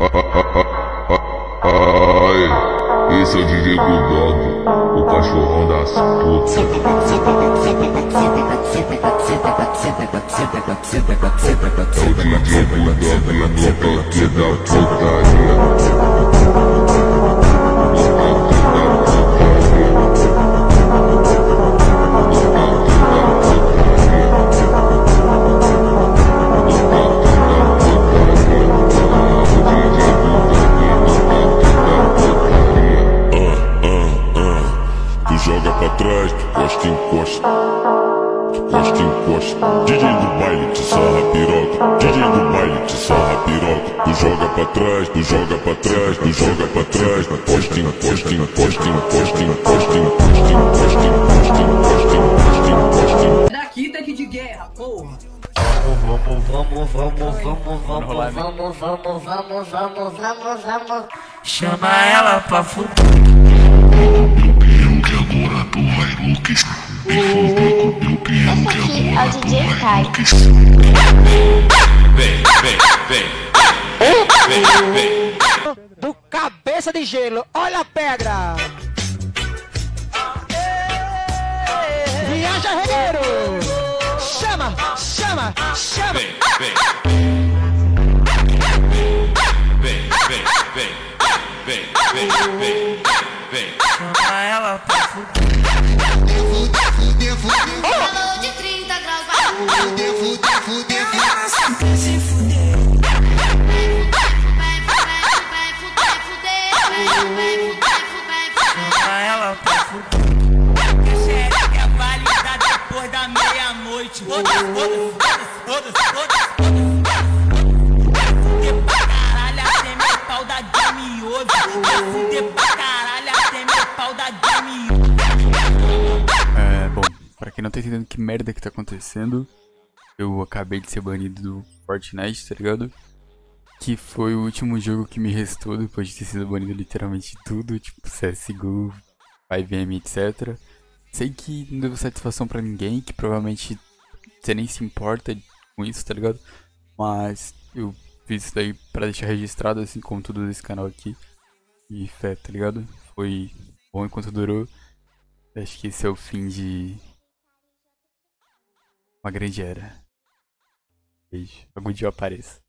Ai, esse é o DJ Bulldog, o cachorrão das putas. É o DJ Bulldog no toque da putaria. Trás, tu costa encosta. Tu costa encosta. DJ do baile te sarra piroca. DJ do baile te sarra piroca. Tu joga pra trás, tu joga pra trás, tu joga pra trás. Costa encosta, encosta, encosta, encosta, encosta, encosta, encosta, encosta, encosta, encosta. Daqui tem que de guerra, porra. Vamos, vamos, vamos, vamos, vamos, vamos, vamos, vamos, vamos, vamos, vamos, vamos. Chama ela pra fuder. arcaica. Vem, vem, vem. Vem, vem. Do cabeça de gelo, olha a pedra. Viaja, regueiro. Chama, chama, chama. Vem, vem. Vem, vem, vem. Vem, vem, vem. Vem. Chama ela pra fuder. Se fuder. Chama ela pra fuder. Sério que é válida depois da meia-noite. Foda-se, foda-se, foda-se, foda-se, foda-se. Fuder pra caralho até meu pau da game hoje. Fuder pra caralho até meu pau da game bom, pra quem não tá entendendo que merda que tá acontecendo, eu acabei de ser banido do Fortnite, tá ligado? Que foi o último jogo que me restou depois de ter sido banido literalmente tudo, tipo CSGO, 5M, etc. Sei que não deu satisfação pra ninguém, que provavelmente você nem se importa com isso, tá ligado? Mas eu fiz isso daí pra deixar registrado, assim como tudo desse canal aqui. E fé, tá ligado? Foi bom enquanto durou. Acho que esse é o fim de uma grande era. Beijo. Algum dia eu apareço.